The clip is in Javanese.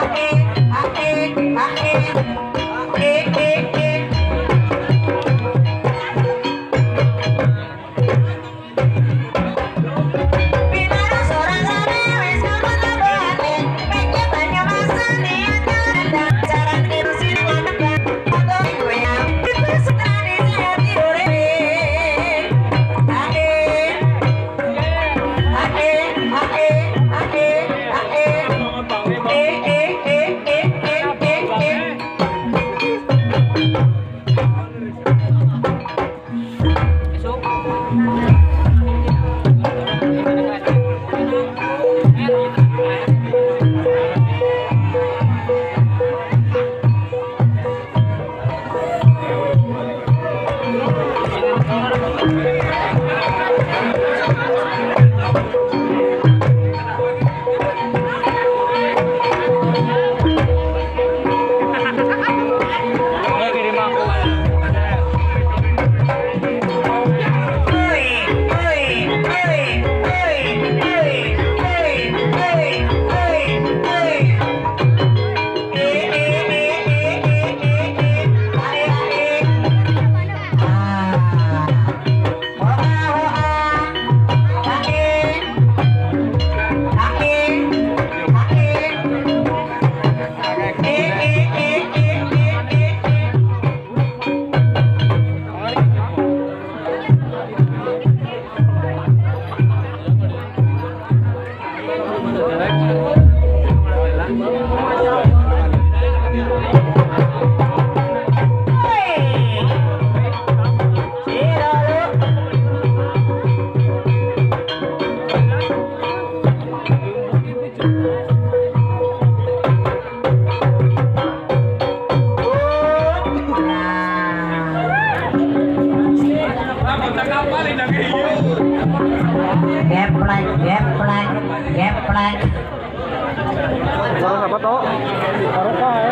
Thank you. plank, gap plank, gap plank. Đó là bắt đó. Đó là